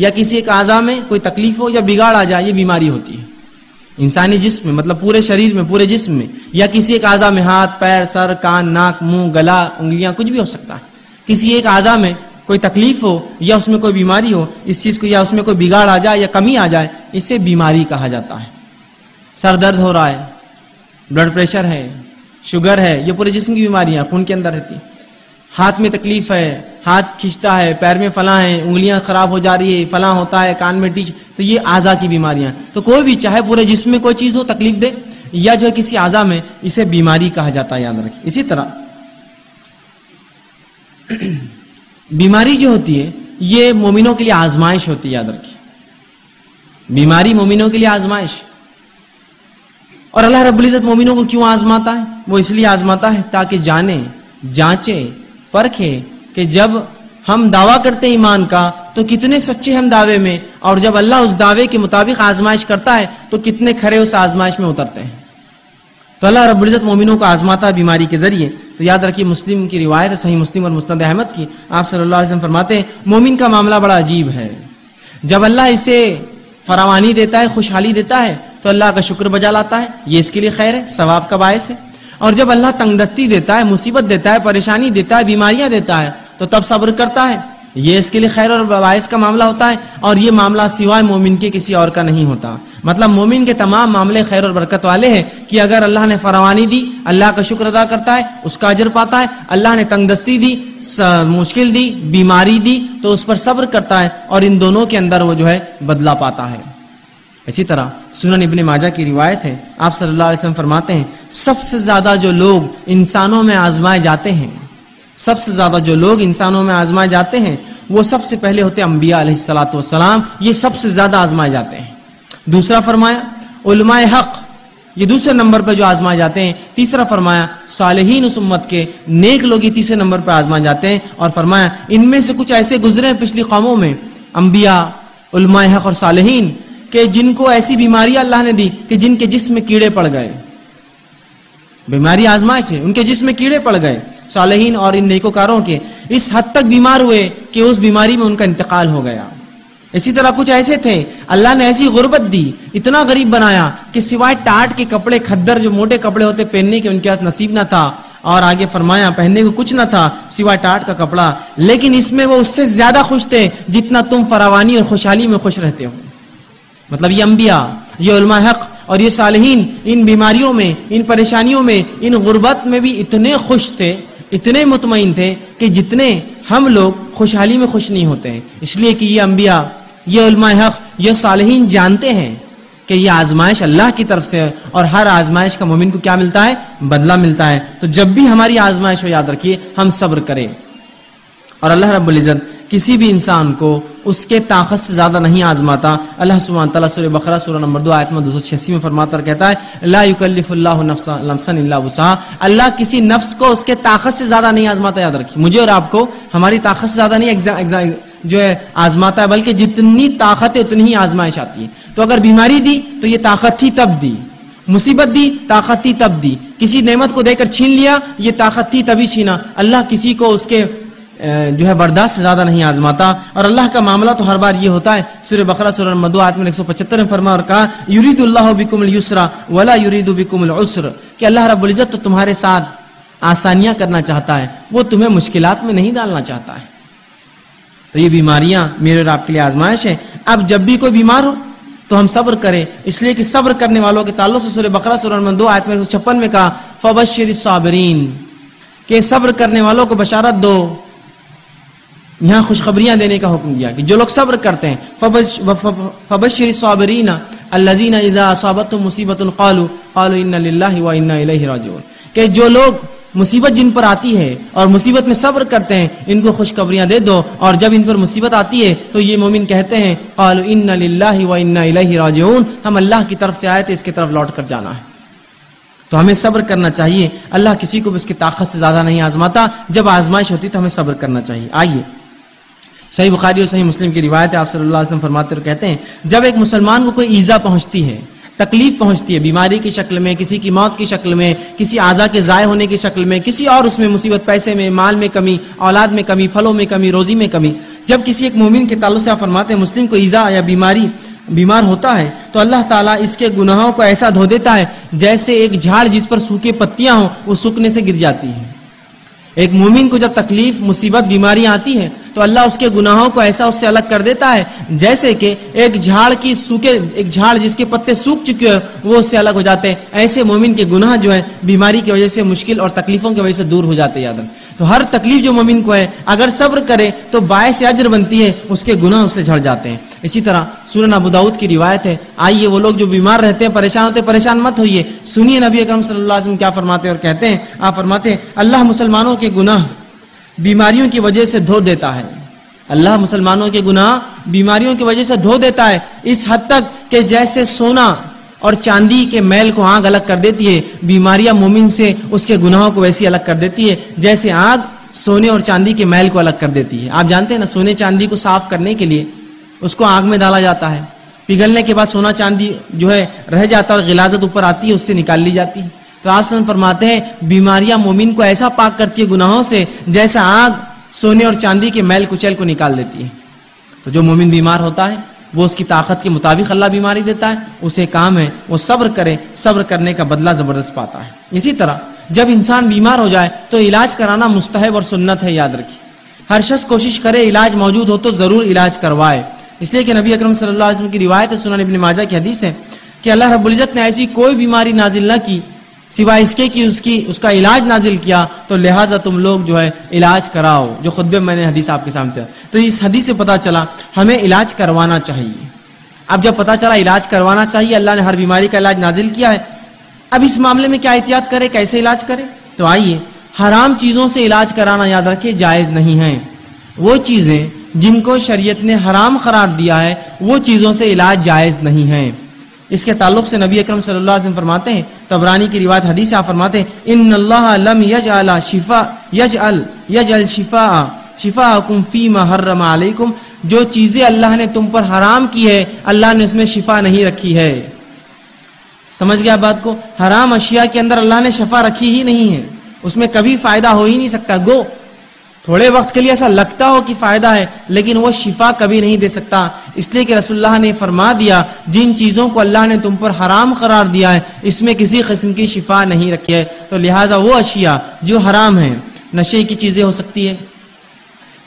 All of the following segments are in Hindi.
या किसी एक आज़ा में कोई तकलीफ़ हो या बिगाड़ आ जाए, ये बीमारी होती है। इंसानी जिस्म में मतलब पूरे शरीर में, पूरे जिस्म में, या किसी एक आज़ा में हाथ, पैर, सर, कान, नाक, मुँह, गला, उंगलियाँ, कुछ भी हो सकता है। किसी एक आज़ा में कोई तकलीफ़ हो या उसमें कोई बीमारी हो, इस चीज़ को या उसमें कोई बिगाड़ आ जाए या कमी आ जाए, इसे बीमारी कहा जाता है। सर दर्द हो रहा है, ब्लड प्रेशर है, शुगर है, ये पूरे जिस्म की बीमारियाँ खून के अंदर रहती हाथ में तकलीफ़ है, हाथ खींचता है, पैर में फला है, उंगलियाँ खराब हो जा रही है, फला होता है, कान में टीच तो ये आजा की बीमारियाँ तो कोई भी, चाहे पूरे जिस्म में कोई चीज़ हो, तकलीफ़ दे, या जो है किसी आजा में, इसे बीमारी कहा जाता है, याद रखिए इसी तरह, बीमारी जो होती है, ये मोमिनों के लिए आजमाइश होती है, याद रखिए बीमारी मोमिनों के लिए आजमाइश। और अल्लाह रब्बुल इज़्ज़त मोमिनों को क्यों आजमाता है? वो इसलिए आजमाता है ताकि जाने, जांचे परखे कि जब हम दावा करते हैं ईमान का तो कितने सच्चे हम दावे में, और जब अल्लाह उस दावे के मुताबिक आजमाइश करता है तो कितने खरे उस आजमाइश में उतरते हैं। तो अल्लाह रब्बुल इज़्ज़त मोमिनों को आजमाता है बीमारी के ज़रिए। तो याद रखिए, मुस्लिम की रिवायत है, सही मुस्लिम और मुस्ंद अहमद की। आप सल्लल्लाहु अलैहि वसल्लम फरमाते हैं, मोमिन का मामला बड़ा अजीब है। जब अल्लाह इसे फरावानी देता है, खुशहाली देता है तो अल्लाह का शुक्र बजा लाता है। ये इसके लिए खैर है, सवाब का बायस है। और जब अल्लाह तंगदस्ती देता है, मुसीबत देता है, परेशानी देता है, बीमारियाँ देता है तो तब सब्र करता है। ये इसके लिए खैर और बायस का मामला होता है और ये मामला सिवाय मोमिन के किसी और का नहीं होता। मतलब मोमिन के तमाम मामले खैर और बरकत वाले हैं कि अगर अल्लाह ने फरवानी दी, अल्लाह का शुक्र अदा करता है, उसका अजर पाता है, अल्लाह ने तंगदस्ती दी मुश्किल दी, बीमारी दी तो उस पर सब्र करता है और इन दोनों के अंदर वो जो है बदला पाता है। इसी तरह सुनन इब्ने माजा की रिवायत है। आप सल्लल्लाहु अलैहि वसल्लम फरमाते हैं, सबसे ज़्यादा जो लोग इंसानों में आजमाए जाते हैं, सबसे ज़्यादा जो लोग इंसानों में आजमाए जाते हैं, वो सबसे पहले होते अम्बिया अलैहिस्सलाम ये सबसे ज़्यादा आजमाए जाते हैं। दूसरा फरमाया, उलमाए हक, ये दूसरे नंबर पर जो आजमाए जाते हैं। तीसरा फरमाया, सालहीन उस उम्मत के नेक लोग ये तीसरे नंबर पर आजमाए जाते हैं। और फरमाया, इनमें से कुछ ऐसे गुजरे हैं पिछली कौमों में अम्बिया उलमाए हक और सालहीन के जिनको ऐसी बीमारी अल्लाह ने दी कि जिनके जिस्म कीड़े पड़ गए। बीमारी आजमाइश है उनके जिस्म कीड़े पड़ गए। सालहीन और इन नेकोकारों के इस हद तक बीमार हुए कि उस बीमारी में उनका इंतकाल हो गया। इसी तरह कुछ ऐसे थे, अल्लाह ने ऐसी गुर्बत दी, इतना गरीब बनाया कि सिवाय टाट के कपड़े, खद्दर जो मोटे कपड़े होते पहनने के उनके पास नसीब ना था और आगे फरमाया, पहनने को कुछ ना था, सिवाय टाट का कपड़ा। लेकिन इसमें वो उससे ज़्यादा खुश थे जितना तुम फरावानी और खुशहाली में खुश रहते हो। मतलब ये अम्बिया ये उलमा हक और ये सालहीन, इन बीमारियों में, इन परेशानियों में, इन गुर्बत में भी इतने खुश थे, इतने मुतमिन थे कि जितने हम लोग खुशहाली में खुश नहीं होते हैं। इसलिए कि ये अम्बिया ये उलमा हक, ये सालहीन जानते हैं कि ये आजमाइश अल्लाह की तरफ़ से है और हर आजमाइश का मोमिन को क्या मिलता है? बदला मिलता है। तो जब भी हमारी आजमाइश हो, याद रखिए, हम सब्र करें। और अल्लाह रब्बुल इज़्ज़त किसी भी इंसान को उसके ताकत से ज़्यादा नहीं आजमाता। अल्लाह सूरह बकरा, सूरह नंबर दो, आयत में दो सौ छियासी में फरमाता और कहता है, ला युकल्लिफुल्लाहु नफ्सन अल्लाह किसी नफ्स को उसके ताकत से ज़्यादा नहीं आजमाता, याद रखिए। मुझे और आपको हमारी ताकत से ज़्यादा नहीं एग्ज़ाम एग्ज़ाम जो है आजमाता है, बल्कि जितनी ताकत है, उतनी ही आजमाइश आती है। तो अगर बीमारी दी तो ये ताकत थी तब दी। मुसीबत दी, ताकत थी तब दी। किसी नेमत को देकर छीन लिया, ये ताकत थी तभी छीना। अल्लाह किसी को उसके जो है बर्दाश्त से ज़्यादा नहीं आजमाता। और अल्लाह का मामला तो हर बार ये होता है सूर्य बकरा सूर्य मदु आत्म एक सौ पचहत्तर में फरमा और कहा, युरीदुल्लाह बिकुम युसरा वला युरीदु उसर। कि अल्लाह रब्बुल इज़्ज़त तो तुम्हारे साथ आसानियाँ करना चाहता है, वो तुम्हें मुश्किलात में नहीं डालना चाहता है। तो ये बीमारियाँ मेरे और आपके लिए आजमाइश है। अब जब भी कोई बीमार हो तो हम सब्र करें। इसलिए कि सब्र करने वालों के ताल्लुक से सूर्य बकरा सूर्य दो आयत में छप्पन में कहा फबशर साबरीन, के सब्र करने वालों को बशारत दो। यहाँ खुशखबरियाँ देने का हुक्म दिया कि जो लोग सब्र करते हैं फबशर साबरीन जो लोग मुसीबत जिन पर आती है और मुसीबत में सब्र करते हैं, इनको खुशखबरियाँ दे दो और जब इन पर मुसीबत आती है तो ये मोमिन कहते हैं, क़ालू लिल्लाहि व हम अल्लाह की तरफ़ से आए थे, इसकी तरफ़ लौट कर जाना है। तो हमें सब्र करना चाहिए। अल्लाह किसी को भी उसकी ताकत से ज़्यादा नहीं आजमाता। जब आजमाइश होती तो हमें सब्र करना चाहिए। आइए। सही बुखारी और सही मुस्लिम की रिवायत है, आप सल्लल्लाहु अलैहि वसल्लम फरमाते कहते हैं, जब एक मुसलमान को कोई ईजा पहुँचती है, तकलीफ़ पहुँचती है, बीमारी की शक्ल में, किसी की मौत की शक्ल में, किसी आज़ा के ज़ाय होने की शक्ल में, किसी और उसमें मुसीबत, पैसे में, माल में कमी, औलाद में कमी, फलों में कमी, रोजी में कमी, जब किसी एक मोमिन के ताल्लुक से आप फरमाते हैं, मुस्लिम को ईजा या बीमारी, बीमार होता है तो अल्लाह ताला इसके गुनाहों को ऐसा धो देता है, जैसे एक झाड़ जिस पर सूखे पत्तियाँ हों, वो सूखने से गिर जाती है। एक मोमिन को जब तकलीफ़, मुसीबत, बीमारी आती है तो अल्लाह उसके गुनाहों को ऐसा उससे अलग कर देता है, जैसे कि एक झाड़ की सूखे, एक झाड़ जिसके पत्ते सूख चुके हैं, वो उससे अलग हो जाते हैं। ऐसे मोमिन के गुनाह जो है, बीमारी की वजह से मुश्किल और तकलीफों की वजह से दूर हो जाते हैं यादव तो हर तकलीफ़ जो मोमिन को है, अगर सब्र करे तो बाय से अजर बनती है, उसके गुनाह उससे झड़ जाते हैं। इसी तरह सूरन अबू दाऊद की रिवायत है, आइए वो लोग जो बीमार रहते हैं, परेशान होते हैं, परेशान मत होइए। सुनिए नबी अकरम सल्लल्लाहु अलैहि वसल्लम क्या फरमाते हैं और कहते हैं, आप फरमाते हैं, अल्लाह मुसलमानों के गुनाह बीमारियों की वजह से धो देता है। अल्लाह मुसलमानों के गुनाह बीमारियों की वजह से धो देता है। इस हद तक कि जैसे सोना और चांदी के मैल को आग अलग कर देती है, बीमारियाँ मोमिन से उसके गुनाहों को वैसी अलग कर देती है, जैसे आग सोने और चांदी के मैल को अलग कर देती है। आप जानते हैं ना, सोने चांदी को साफ़ करने के लिए उसको आग में डाला जाता है। पिघलने के बाद सोना चांदी जो है, रह जाता है और गिलाजत ऊपर आती है, उससे निकाल ली जाती है। तो आप सन फरमाते हैं, बीमारियाँ मोमिन को ऐसा पाक करती है गुनाहों से, जैसा आग सोने और चांदी के मैल कुचैल को निकाल देती है। तो जो मोमिन बीमार होता है वो उसकी ताकत के मुताबिक अल्लाह बीमारी देता है, उसे काम है, वो सब्र करे, सब्र करने का बदला ज़बरदस्त पाता है। इसी तरह, जब इंसान बीमार हो जाए तो इलाज कराना मुस्तहब और सुन्नत है, याद रखिए। हर शख्स कोशिश करे इलाज मौजूद हो तो ज़रूर इलाज करवाए। इसलिए कि नबी अकरम सल्लल्लाहु अलैहि वसल्लम की रिवायत सुनन इब्न माजा की हदीस है कि अल्लाह रब्बुल इज़्ज़त ने ऐसी कोई बीमारी नाजिल न की सिवाय इसके कि उसकी, उसका इलाज नाजिल किया तो लिहाजा तुम लोग जो है इलाज कराओ, जो खुद मैंने हदीस आपके सामने तो इस हदीस से पता चला, हमें इलाज करवाना चाहिए। अब जब पता चला इलाज करवाना चाहिए, अल्लाह ने हर बीमारी का इलाज नाजिल किया है, अब इस मामले में क्या एहतियात करे, कैसे इलाज करे? तो आइए, हराम चीज़ों से इलाज कराना याद रखिए जायज़ नहीं है। वो चीज़ें जिनको शरीयत ने हराम करार दिया है, वो चीज़ों से इलाज जायज़ नहीं है। इसके ताल्लुक से नबी अकरम सल्लल्लाहु अलैहि वसल्लम फरमाते हैं, तबरानी की रिवायत हदीस आप फरमाते हैं इन अल्लाह लम यजअल शिफा, यजअल यजअल शिफा शिफाकुम फ़ी मा हर्रम अलैकुम जो चीज़ें अल्लाह ने तुम पर हराम की है, अल्लाह ने उसमें शिफा नहीं रखी है। समझ गया बात को? हराम अशिया के अंदर अल्लाह ने शफा रखी ही नहीं है। उसमें कभी फ़ायदा हो ही नहीं सकता। गो थोड़े वक्त के लिए ऐसा लगता हो कि फ़ायदा है, लेकिन वो शिफा कभी नहीं दे सकता। इसलिए कि रसुल्लाह ने फरमा दिया, जिन चीज़ों को अल्लाह ने तुम पर हराम करार दिया है, इसमें किसी किस्म की शिफा नहीं रखी है। तो लिहाजा वो अशिया जो हराम है, नशे की चीज़ें हो सकती है,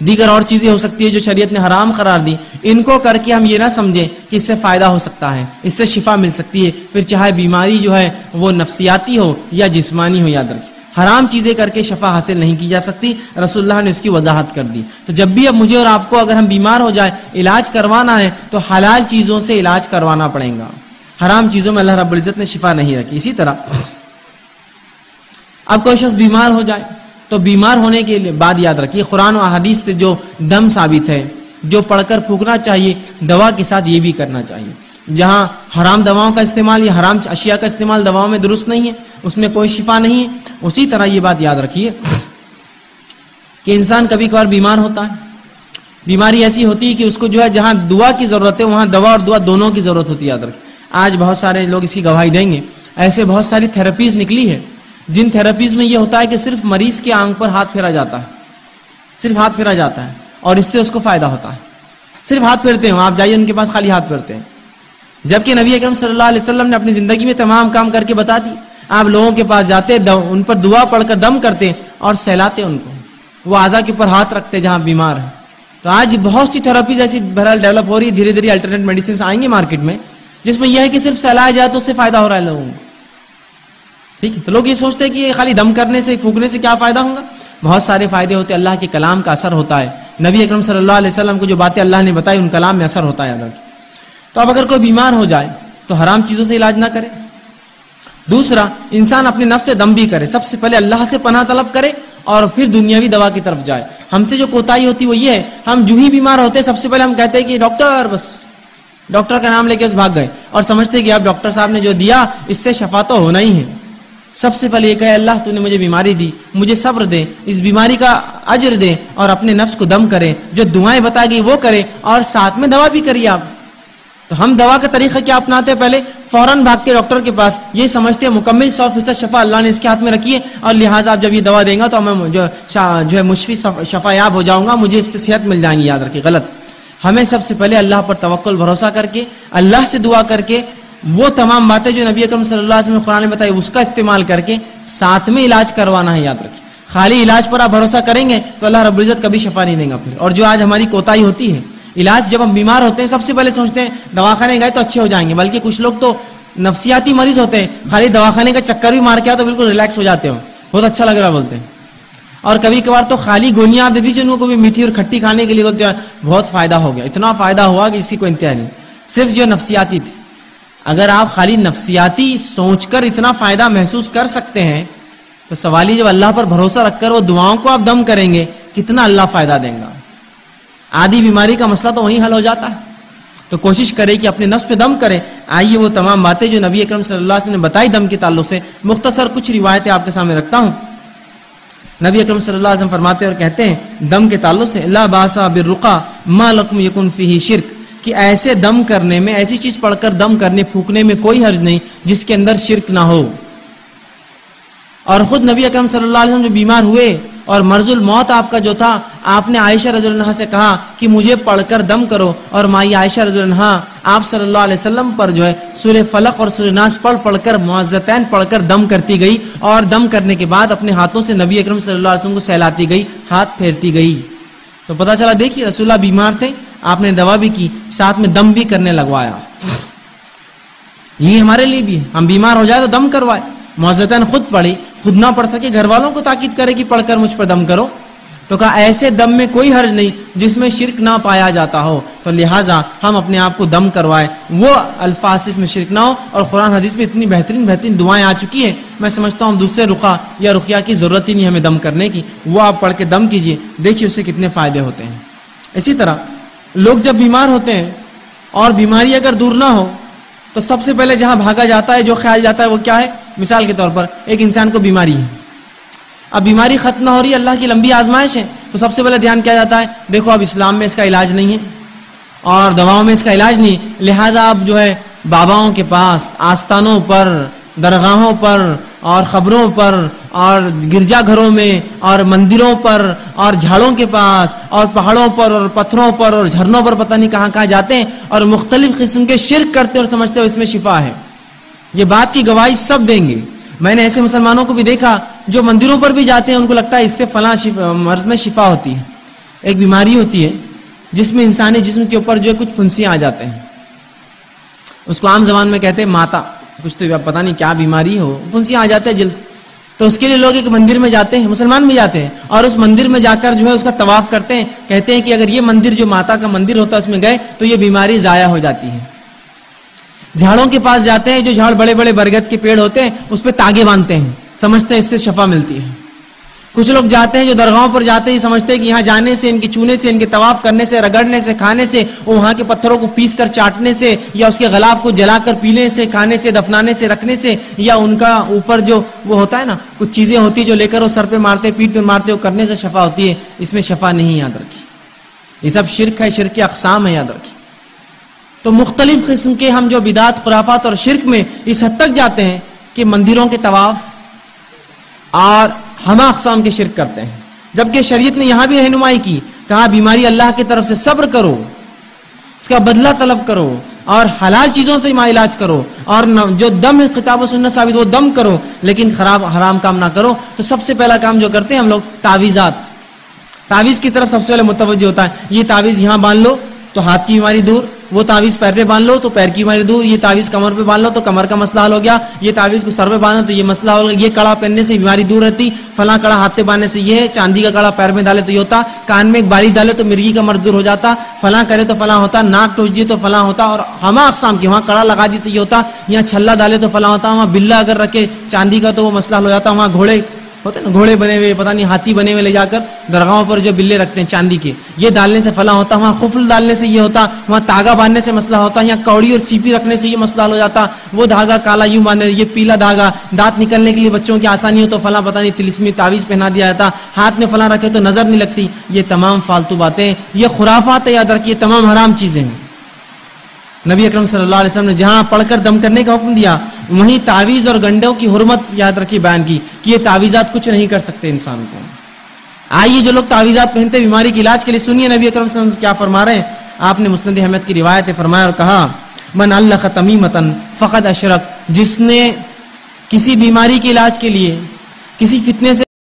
दीगर और चीज़ें हो सकती है जो शरीयत ने हराम करार दी। इनको करके हम ये ना समझें कि इससे फ़ायदा हो सकता है, इससे शिफा मिल सकती है। फिर चाहे बीमारी जो है, वो नफ्सियाती हो या जिस्मानी हो, याद रखिए। हराम चीज़ें करके शफा हासिल नहीं की जा सकती रसुल्लाह ने इसकी वजाहत कर दी। तो जब भी अब मुझे और आपको अगर हम बीमार हो जाए, इलाज करवाना है तो हलाल चीज़ों से इलाज करवाना पड़ेगा। हराम चीज़ों में अल्लाह रब्बुल इज़्ज़त ने शिफा नहीं रखी। इसी तरह, अब कोई शख्स बीमार हो जाए तो बीमार होने के लिए बाद याद रखिए, कुरान और हदीस से जो दम साबित है, जो पढ़कर फूकना चाहिए, दवा के साथ ये भी करना चाहिए। जहाँ हराम दवाओं का इस्तेमाल या हराम अशिया का इस्तेमाल दवाओं में दुरुस्त नहीं है, उसमें कोई शिफा नहीं है, उसी तरह ये बात याद रखिए कि इंसान कभी कभार बीमार होता है। बीमारी ऐसी होती है कि उसको जो है जहाँ दुआ की ज़रूरत है, वहाँ दवा और दुआ दोनों की ज़रूरत होती है, याद रखिए। आज बहुत सारे लोग इसकी गवाही देंगे। ऐसे बहुत सारी थेरेपीज निकली है, जिन थेरेपीज में यह होता है कि सिर्फ़ मरीज़ के आँख पर हाथ फेरा जाता है। सिर्फ़ हाथ फेरा जाता है, और इससे उसको फ़ायदा होता है। सिर्फ़ हाथ फेरते हो, आप जाइए उनके पास खाली हाथ फेरते हैं। जबकि नबी अकरम सल्लल्लाहु अलैहि वसल्लम ने अपनी ज़िंदगी में तमाम काम करके बता दी, आप लोगों के पास जाते उन पर दुआ पढ़कर दम करते और सहलाते उनको। वो आजा के ऊपर हाथ रखते जहाँ बीमार है। तो आज बहुत सी थेरापीज ऐसी बहरहाल डेवलप हो रही है धीरे धीरे अल्टरनेट मेडिसिन आएँगे मार्केट में, जिसमें यह है कि सिर्फ़ सहलाया जाए तो उससे फ़ायदा हो रहा है लोगों को। ठीक है तो लोग ये सोचते हैं कि खाली दम करने से, फूकने से क्या फ़ायदा होगा? बहुत सारे फ़ायदे होते हैं, अल्लाह के कलाम का असर होता है। नबी अकरम सल्लल्लाहु अलैहि वसल्लम को जो बातें अल्लाह ने बताई, उन कलाम में असर होता है अल्लाह तो अब अगर कोई बीमार हो जाए तो हराम चीज़ों से इलाज ना करे। दूसरा, इंसान अपने नफ्स दम भी करे। सबसे पहले अल्लाह से पनाह तलब करे और फिर दुनियावी दवा की तरफ़ जाए। हमसे जो कोताही होती वो ये है, हम जू ही बीमार होते हैं सबसे पहले हम कहते हैं कि, डॉक्टर, बस। डॉक्टर का नाम लेके उस भाग गए। और समझते कि अब डॉक्टर साहब ने जो दिया, इससे शफा तो होना ही है। सबसे पहले ये कहे, अल्लाह, तूने मुझे बीमारी दी, मुझे सब्र दे, इस बीमारी का अजर दे और अपने नफ्स को दम करे, जो दुआएँ बता गई वो करे और साथ में दवा भी करिए आप। तो हम दवा का तरीका क्या अपनाते हैं पहले? फ़ौरन भाग के डॉक्टर के पास। ये समझते हैं, मुकम्मल सौ फ़ीसद शफा अल्लाह ने इसके हाथ में रखी है और लिहाजा आप जब ये दवा देंगे तो मैं जो जो है मुशफी शफायाब हो जाऊँगा, मुझे इससे सेहत मिल जाएँगी, याद रखिए, गलत। हमें सबसे पहले अल्लाह पर तवक्ल भरोसा करके, अल्लाह से दुआ करके, वो तमाम बातें जो नबी अकरम सल्लल्लाहु अलैहि वसल्लम में बताई, उसका इस्तेमाल करके साथ में इलाज करवाना है, याद रखिए। खाली इलाज पर आप भरोसा करेंगे तो अल्लाह रबुल्जत कभी शफा नहीं देगा फिर। और जो आज हमारी कोताही होती है इलाज जब हम बीमार होते हैं, सबसे पहले सोचते हैं, दवाखाने गए तो अच्छे हो जाएँगे, बल्कि कुछ लोग तो नफसियाती मरीज़ होते हैं, खाली दवाखाने का चक्कर भी मार के आओ तो बिल्कुल रिलैक्स हो जाते हो। बहुत अच्छा लग रहा बोलते हैं। और कभी कभार तो खाली गोलियाँ आप दे दीजिए उनको भी मीठी और खट्टी खाने के लिए बोलते हैं, बहुत फ़ायदा हो गया। इतना फ़ायदा हुआ कि इसी को इंतहा नहीं। सिर्फ़ जो नफसियाती थी। अगर आप खाली नफसियाती सोचकर इतना फ़ायदा महसूस कर सकते हैं तो सवाल ही जब अल्लाह पर भरोसा रखकर वो दुआओं को आप दम करेंगे, कितना अल्लाह फ़ायदा देगा। आदि बीमारी का मसला तो वहीं हल हो जाता है। तो कोशिश करें कि अपने नफ्स पे दम करें। आइए वो तमाम बातें जो नबी अकरम सल्लल्लाहु अलैहि वसल्लम ने बताई दम के ताल्लुक से, मुख्तसर कुछ रिवायतें आपके सामने रखता हूँ। नबी अकरम सल्लल्लाहु अलैहि वसल्लम फरमाते और कहते हैं, दम के ताल्लुक से, ला बासा बिरुका, मा लकुम यकुन फीही शिरक, कि ऐसे दम करने में, ऐसी चीज़ पढ़कर दम करने, फूकने में कोई हर्ज नहीं जिसके अंदर शिरक ना हो। और खुद नबी अकरम सल्लल्लाहु अलैहि वसल्लम जो बीमार हुए और मर्जुल मौत आपका जो था, आपने आयशा रजुल्हा से कहा कि मुझे पढ़कर दम करो। और माई आयशा रजुल्हा आप सल्लल्लाहु अलैहि वसल्लम पर जो है सूर्य फलक और सूर्य नाश पढ़ पढ़कर मुआजतैन पढ़कर दम करती गई और दम करने के बाद अपने हाथों से नबी अकरम सल्लल्लाहु को सहलाती गई, हाथ फेरती गई। तो पता चला, देखिए रसुल्ला बीमार थे, आपने दवा भी की, साथ में दम भी करने लगवाया। ये हमारे लिए भी है। हम बीमार हो जाए तो दम करवाए। मोजतन खुद पढ़ी खुद ना पढ़ सके घर वालों को ताकीद करे कि पढ़कर मुझ पर दम करो। तो कहा, ऐसे दम में कोई हर्ज नहीं जिसमें शिरक ना पाया जाता हो। तो लिहाजा हम अपने आप को दम करवाए। वो अल्फाज इसमें शिरक ना हो और कुरान हदीस में इतनी बेहतरीन बेहतरीन दुआएँ आ चुकी हैं। मैं समझता हूँ दूसरे रुखा या रुखिया की ज़रूरत ही नहीं हमें दम करने की। वो आप पढ़ के दम कीजिए, देखिए उससे कितने फ़ायदे होते हैं। इसी तरह, लोग जब बीमार होते हैं और बीमारी अगर दूर ना हो तो सबसे पहले जहाँ भागा जाता है, जो ख्याल जाता है, वो क्या है? मिसाल के तौर पर, एक इंसान को बीमारी है। अब बीमारी खत्म हो रही है, अल्लाह की लंबी आजमाइश है तो सबसे पहले ध्यान किया जाता है? देखो, अब इस्लाम में इसका इलाज नहीं है, और दवाओं में इसका इलाज नहीं लिहाजा अब जो है, बाबाओं के पास, आस्थानों पर, दरगाहों पर, और खबरों पर, और गिरजाघरों में, और मंदिरों पर, और झाड़ों के पास, और पहाड़ों पर, और पत्थरों पर, और झरनों पर पता नहीं कहाँ कहाँ जाते हैं, और मुख्तलिफ़ किस्म के शिरक करते और समझते हो इसमें शिफा है। ये बात की गवाही सब देंगे। मैंने ऐसे मुसलमानों को भी देखा, जो मंदिरों पर भी जाते हैं, उनको लगता है इससे फला मर्ज में शिफा होती है। एक बीमारी होती है, जिसमें इंसानी जिस्म के ऊपर जो है कुछ फुंसियाँ आ जाते हैं। उसको आम जबान में कहते हैं माता। कुछ तो पता नहीं क्या बीमारी हो, फुंसियाँ आ जाते हैं जल्द। तो उसके लिए लोग एक मंदिर में जाते हैं, मुसलमान भी जाते हैं, और उस मंदिर में जाकर जो है उसका तवाफ करते हैं, कहते हैं कि अगर ये मंदिर, जो माता का मंदिर होता है, उसमें गए तो ये बीमारी जाया हो जाती है। झाड़ों के पास जाते हैं, जो झाड़ बड़े बड़े बरगद के पेड़ होते हैं, उस पर तागे बांधते हैं। समझते हैं इससे शफा मिलती है। कुछ लोग जाते हैं, जो दरगाहों पर जाते ही समझते हैं कि यहाँ जाने से, इनके चूने से, इनके तवाफ करने से, रगड़ने से, खाने से वहाँ के पत्थरों को पीस कर चाटने से, या उसके गलाब को जलाकर पीने से, खाने से, दफनाने से, रखने से, या उनका ऊपर जो वो होता है ना, कुछ चीज़ें होती जो लेकर वो सर पे मारते पीठ पे मारते वो करने से शफा होती है। इसमें शफा नहीं याद रखी। ये सब शिरक है, शिरक की अकसाम है याद रखी। तो मुख्तलिफ़ किस्म के हम जो बिदात, खुराफात और शिरक में इस हद तक जाते हैं कि मंदिरों के तवाफ और हमा अकसाम के शिरक करते हैं। जबकि शरीयत ने यहाँ भी रहनुमाई की, कहा, बीमारी अल्लाह की तरफ़ से सब्र करो, इसका बदला तलब करो और हलाल चीज़ों से इलाज करो और जो दम है, किताब सुनना साबित, वो दम करो, लेकिन खराब, हराम काम ना करो। तो सबसे पहला काम जो करते हैं हम लोग, तावीजात। तावीज की तरफ़ सबसे पहले मुतवज होता है, ये तावीज यहाँ बाँध लो तो हाथ की बीमारी दूर वो तावीज पैर पे बाँध लो तो पैर की बीमारी दूर, ये तावीज कमर पे बाँध लो तो कमर का मसला हल हो गया, ये तावीज को सर पे बांधो तो ये मसला हो गया, ये कड़ा पहनने से बीमारी दूर रहती, फला कड़ा हाथ पे बांधने से ये, चांदी का कड़ा पैर में डाले तो ये होता, कान में एक बाली डाले तो मिर्गी का मर्ज दूर हो जाता, फला करे तो फला होता, नाक टोच दिए तो फला होता, और हमा अकसाम की, वहाँ कड़ा लगा दी तो ये होता, यहाँ छल्ला डाले तो फला होता, वहाँ बिल्ला अगर रखे, चांदी का तो वो मसला हल हो जाता, वहाँ घोड़े होते ना, घोड़े बने हुए, पता नहीं, हाथी बने हुए ले जाकर दरगाहों पर जो बिल्ले रखते हैं चांदी के। ये डालने से फला होता, वहाँ खुफल डालने से ये होता, वहाँ तागा बांधने से मसला होता, यहाँ कौड़ी और सीपी रखने से ये मसला हो जाता, वो धागा काला यूँ बांधे, ये पीला धागा, दांत निकलने के लिए बच्चों की आसानी हो तो फला, पता नहीं, तिलिस्मी तावीज पहना दिया जाता, हाथ में फला रखे तो नज़र नहीं लगती, ये तमाम फालतू बातें, ये खुराफात याद रखिए तमाम हराम चीज़ें हैं। नबी अकरम सल्लल्लाहु अलैहि वसल्लम ने जहाँ पढ़कर दम करने का हुक्म दिया वहीं तावीज और गंडों की हरमत याद रखी बयान की कि ये तावीजात कुछ नहीं कर सकते इंसान को। आइए जो लोग तावीजात पहनते बीमारी के इलाज के लिए सुनिए नबी अकरम क्या फरमा रहे हैं। आपने मुस्ंद अहमद की रिवायत फरमाया और कहा, मन अल्लाह तमी मतन फ़कत अशरक जिसने किसी बीमारी के इलाज के लिए, किसी फितने से